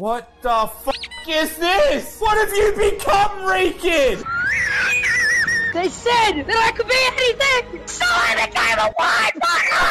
What the fuck is this? What have you become, Reekin? They said that I could be anything, so I became a wine bottle!